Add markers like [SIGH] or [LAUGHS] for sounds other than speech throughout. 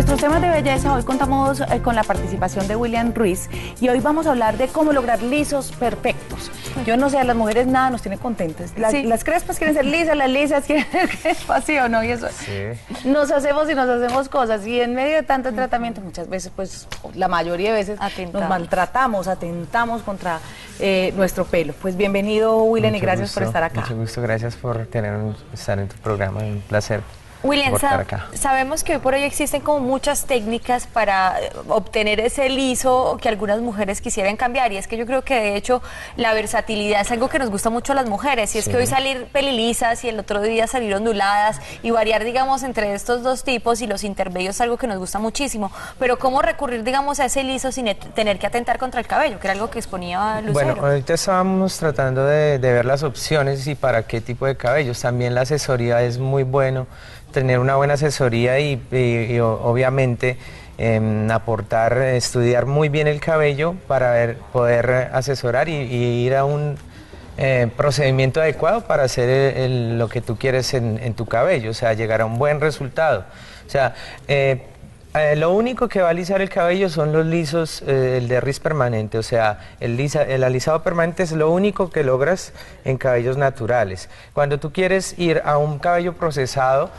nuestros temas de belleza, hoy contamos eh, con la participación de William Ruiz y hoy vamos a hablar de cómo lograr lisos perfectos. Yo no sé, a las mujeres nada nos tiene contentas. Las, las crespas quieren ser lisas, las lisas quieren [LAUGHS] ser crespas, ¿sí o no? Y eso. Nos hacemos y nos hacemos cosas y en medio de tanto tratamiento, muchas veces, pues la mayoría de veces nos maltratamos, atentamos contra eh, nuestro pelo. Pues bienvenido, William, y gracias por estar acá. Mucho gusto, gracias por tener, estar en tu programa, un placer. William, sabemos que hoy por hoy existen como muchas técnicas para eh, obtener ese liso que algunas mujeres quisieran cambiar y es que yo creo que de hecho la versatilidad es algo que nos gusta mucho a las mujeres y es que hoy salir pelilisas y el otro día salir onduladas y variar digamos entre estos dos tipos y los intermedios es algo que nos gusta muchísimo, pero cómo recurrir digamos a ese liso sin tener que atentar contra el cabello, que era algo que exponía Lucero. Bueno, ahorita estábamos tratando de, de ver las opciones y para qué tipo de cabellos, también la asesoría es muy bueno tener una buena asesoría y, obviamente em, aportar, estudiar muy bien el cabello para poder asesorar y, ir a un eh, procedimiento adecuado para hacer lo que tú quieres en, tu cabello, o sea, llegar a un buen resultado. O sea, eh, eh, lo único que va a alisar el cabello son los lisos, eh, el de ris permanente, o sea, el, lisa, el alisado permanente es lo único que logras en cabellos naturales. Cuando tú quieres ir a un cabello procesado,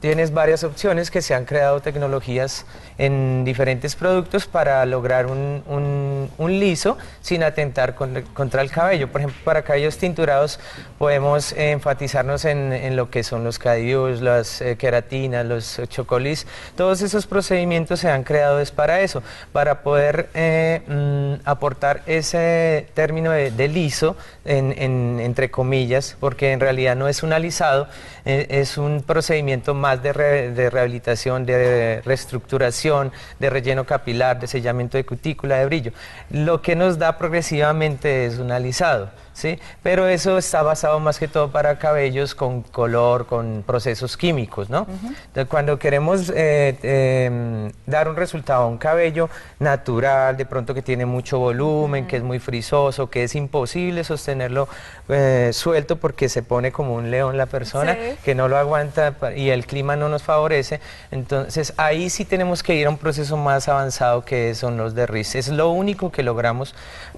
tienes varias opciones que se han creado tecnologías en diferentes productos para lograr un, liso sin atentar contra el cabello. Por ejemplo, para cabellos tinturados podemos enfatizarnos en, lo que son los cadillos, las eh, queratinas, los chocolis, todos esos procedimientos se han creado es para eso, para poder eh, mm, aportar ese término de, liso, entre comillas, porque en realidad no es un alisado, eh, es un procedimiento más de, de, rehabilitación, de reestructuración, de relleno capilar, de sellamiento de cutícula, de brillo. Lo que nos da progresivamente es un alisado. ¿Sí? Pero eso está basado más que todo para cabellos con color, con procesos químicos, ¿no? cuando queremos eh, em, dar un resultado a un cabello natural, de pronto que tiene mucho volumen, que es muy frisoso, que es imposible sostenerlo eh, suelto porque se pone como un león la persona, que no lo aguanta y el clima no nos favorece, entonces ahí sí tenemos que ir a un proceso más avanzado que son los de RIS. Es lo único que logramos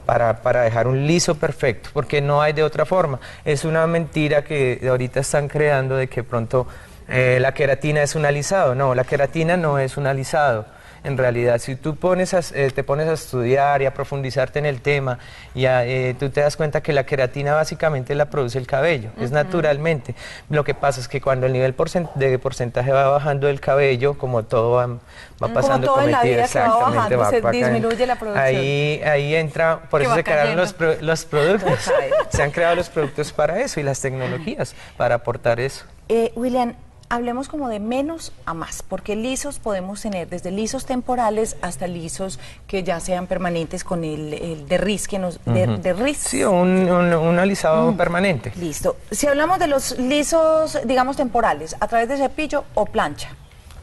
para, para dejar un liso perfecto porque no hay de otra forma. Es una mentira que ahorita están creando de que pronto eh, la queratina es un alisado. No, la queratina no es un alisado en realidad. Si tú pones eh, te pones a estudiar y a profundizarte en el tema, y eh, tú te das cuenta que la queratina básicamente la produce el cabello, es naturalmente. Lo que pasa es que cuando el nivel de porcentaje va bajando del cabello, como todo va, pasando como todo en la vida va bajando, se disminuye la producción. Ahí, ahí entra, por eso se crearon los, los productos. se han creado los productos para eso y las tecnologías para aportar eso. Eh, William, hablemos como de menos a más, porque lisos podemos tener desde lisos temporales hasta lisos que ya sean permanentes con el, el de RIS que nos de, Sí, un, un, alisado mm. permanente. Listo. Si hablamos de los lisos, digamos temporales, a través de cepillo o plancha.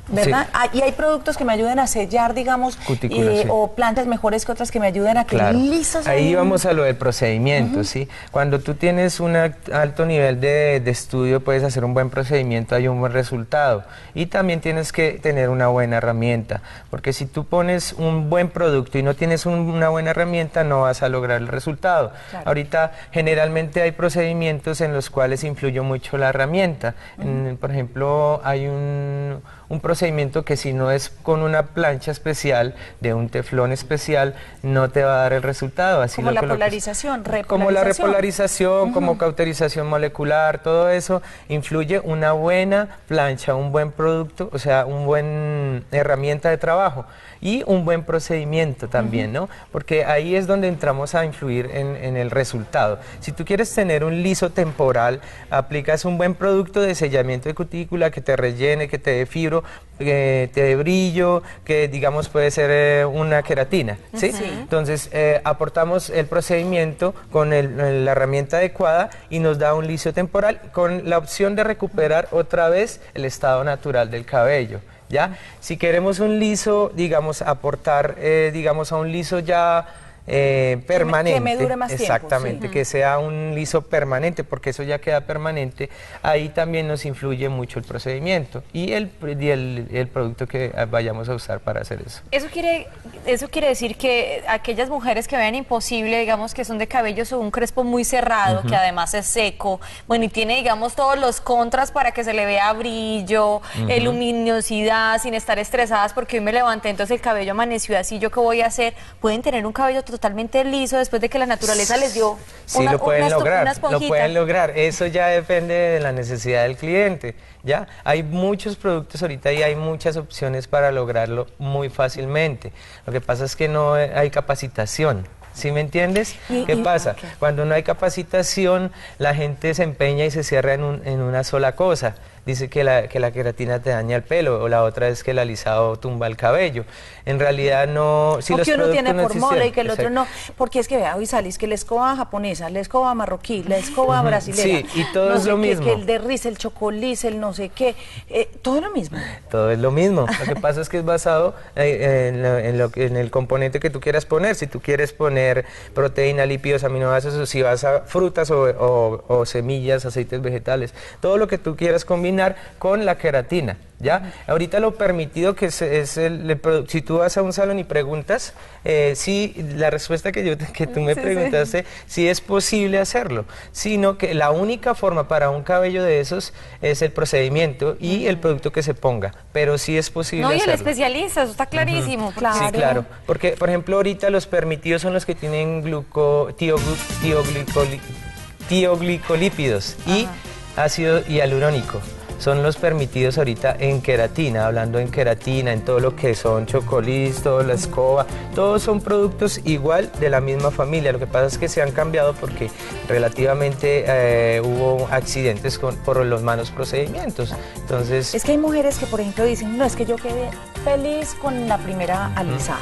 ¿Verdad? Ah, y hay productos que me ayuden a sellar, digamos, eh, o plantas mejores que otras que me ayuden a que lisas. Ahí vamos a lo del procedimiento, ¿sí? Cuando tú tienes un alto nivel de, estudio, puedes hacer un buen procedimiento, hay un buen resultado. Y también tienes que tener una buena herramienta, porque si tú pones un buen producto y no tienes una buena herramienta, no vas a lograr el resultado. Ahorita, generalmente hay procedimientos en los cuales influye mucho la herramienta. por ejemplo, hay un un procedimiento que si no es con una plancha especial, de un teflón especial, no te va a dar el resultado. Así como la polarización, Como la repolarización, como cauterización molecular, todo eso influye una buena plancha, un buen producto, o sea, una buena herramienta de trabajo y un buen procedimiento también, ¿no? Porque ahí es donde entramos a influir en, el resultado. Si tú quieres tener un liso temporal, aplicas un buen producto de sellamiento de cutícula que te rellene, que te dé fibro, que te dé brillo, que digamos puede ser eh, una queratina, ¿sí? Entonces eh, aportamos el procedimiento con la herramienta adecuada y nos da un liso temporal con la opción de recuperar otra vez el estado natural del cabello. ¿Ya? Si queremos un liso, digamos, aportar, eh, digamos, a un liso ya eh, permanente. Que me, dure más tiempo. Exactamente, que sea un liso permanente, porque eso ya queda permanente. Ahí también nos influye mucho el procedimiento y el, el, producto que vayamos a usar para hacer eso. Eso quiere, eso quiere decir que aquellas mujeres que vean imposible, digamos que son de cabello o un crespo muy cerrado, que además es seco, bueno, y tiene, digamos, todos los contras para que se le vea brillo, luminosidad, sin estar estresadas porque hoy me levanté, entonces el cabello amaneció así, ¿yo qué voy a hacer? Pueden tener un cabello totalmente liso después de que la naturaleza les dio sí, lo pueden lograr, lo pueden lograr. Eso ya depende de la necesidad del cliente. Ya hay muchos productos ahorita y hay muchas opciones para lograrlo muy fácilmente. Lo que pasa es que no hay capacitación. ¿Sí me entiendes? ¿Qué pasa? Cuando no hay capacitación, la gente se empeña y se cierra en, un, en una sola cosa dice que la, que la queratina te daña el pelo, o la otra es que el alisado tumba el cabello. En realidad no... Si que uno tiene por moda y que el otro no. Porque es que vea, hoy salís que la escoba japonesa, la escoba marroquí, la escoba brasileña. Sí, y todo es lo mismo. Que el derriz, el chocoliz, el no sé qué, eh, todo es lo mismo. Todo es lo mismo. Lo que pasa es que es basado eh, en, lo, en, el componente que tú quieras poner. Si tú quieres poner proteína, lípidos, aminoácidos, o si vas a frutas o, o semillas, aceites vegetales, todo lo que tú quieras combinar con la queratina. ¿ya? Ahorita lo permitido que es, el, si tú vas a un salón y preguntas, eh, sí, la respuesta que, yo, que tú me preguntaste, sí. es posible hacerlo, sino que la única forma para un cabello de esos es el procedimiento y el producto que se ponga, pero sí es posible No, y el especialista, eso está clarísimo. claro. Sí, claro, porque por ejemplo ahorita los permitidos son los que tienen gluco, tioglicolípidos y ácido hialurónico son los permitidos ahorita en queratina, hablando en queratina, en todo lo que son chocolis, la escoba, todos son productos igual de la misma familia. Lo que pasa es que se han cambiado porque relativamente eh, hubo accidentes por los malos procedimientos. Entonces... Es que hay mujeres que, por ejemplo, dicen, no, es que yo quedé feliz con la primera alisada.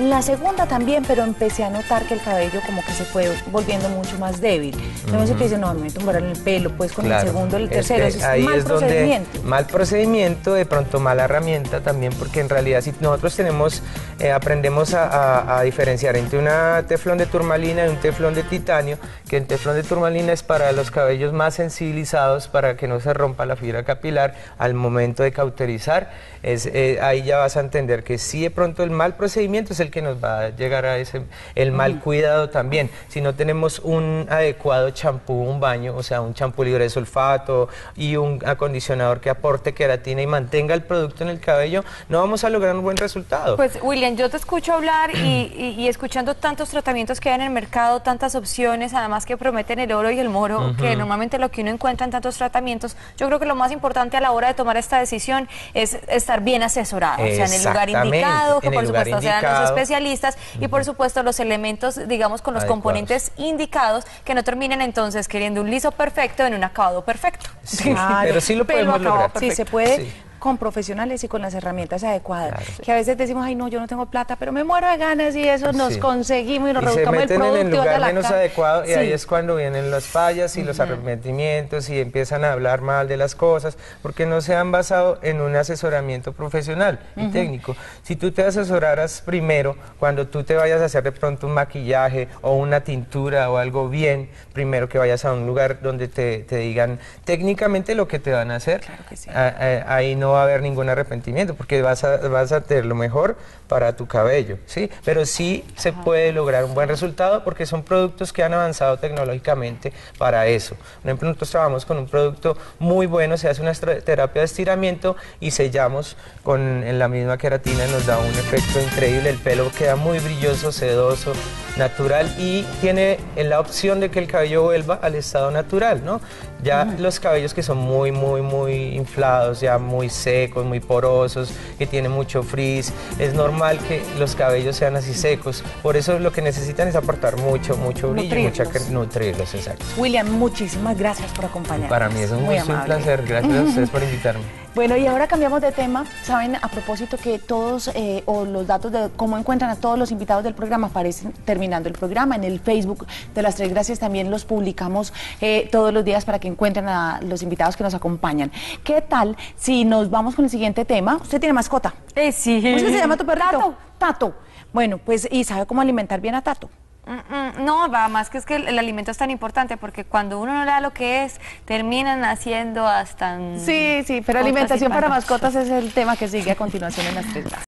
La segunda también, pero empecé a notar que el cabello como que se fue volviendo mucho más débil. Entonces que dice, no, me tumbaron el pelo, pues con el segundo, el tercero. Es, ahí mal es procedimiento. Donde, mal procedimiento, de pronto mala herramienta también, porque en realidad si nosotros tenemos, eh, aprendemos a, diferenciar entre una teflón de turmalina y un teflón de titanio, que el teflón de turmalina es para los cabellos más sensibilizados, para que no se rompa la fibra capilar al momento de cauterizar. Es, eh, ahí ya vas a entender que si de pronto el mal procedimiento es el que nos va a llegar a ese, el mal cuidado también. Si no tenemos un adecuado champú, un baño, o sea, un champú libre de sulfato y un acondicionador que aporte queratina y mantenga el producto en el cabello, no vamos a lograr un buen resultado. Pues, William, yo te escucho hablar y, [CLEARS THROAT] escuchando tantos tratamientos que hay en el mercado, tantas opciones, además que prometen el oro y el moro, que normalmente lo que uno encuentra en tantos tratamientos, yo creo que lo más importante a la hora de tomar esta decisión es estar bien asesorado, o sea, en el lugar indicado, que por supuesto sean los especialistas y por supuesto los elementos, digamos, con los componentes indicados que no terminen entonces queriendo un liso perfecto en un acabado perfecto. pero sí lo podemos lograr. Sí, se puede con profesionales y con las herramientas adecuadas. Que a veces decimos, ay, no, yo no tengo plata, pero me muero de ganas y eso nos conseguimos y nos y el producto. en el lugar menos adecuado y ahí es cuando vienen las fallas y los arrepentimientos y empiezan a hablar mal de las cosas porque no se han basado en un asesoramiento profesional y técnico. Si tú te asesoraras primero, cuando tú te vayas a hacer de pronto un maquillaje o una tintura o algo bien, primero que vayas a un lugar donde te, digan técnicamente lo que te van a hacer, ahí no va a haber ningún arrepentimiento porque vas a, vas a tener lo mejor para tu cabello, ¿sí? Pero sí se puede lograr un buen resultado porque son productos que han avanzado tecnológicamente para eso. Por ejemplo, nosotros trabajamos con un producto muy bueno, se hace una terapia de estiramiento y sellamos con en la misma queratina, nos da un efecto increíble, el pelo queda muy brilloso, sedoso, natural y tiene la opción de que el cabello vuelva al estado natural, ¿no? Ya los cabellos que son muy, muy, muy inflados, ya muy secos, muy porosos, que tienen mucho frizz, es normal que los cabellos sean así secos. Por eso lo que necesitan es aportar mucho, mucho brillo y mucha nutrirlos, exacto. William, muchísimas gracias por acompañarnos. Para mí es un, muy un placer. Gracias a [LAUGHS] ustedes por invitarme. Bueno, y ahora cambiamos de tema. Saben, a propósito que todos, eh, o los datos de cómo encuentran a todos los invitados del programa aparecen terminando el programa. En el Facebook de las Tres Gracias también los publicamos eh, todos los días para que encuentren a los invitados que nos acompañan. ¿Qué tal si nos vamos con el siguiente tema? ¿Usted tiene mascota? Eh, sí. ¿Cómo se llama tu perrito? Tato. Tato. Bueno, pues, ¿y sabe cómo alimentar bien a Tato? Mm, mm, no, va más que es que el, alimento es tan importante porque cuando uno no le da lo que es, terminan haciendo hasta... Sí, sí, pero alimentación para mascotas es el tema que sigue a continuación en las tres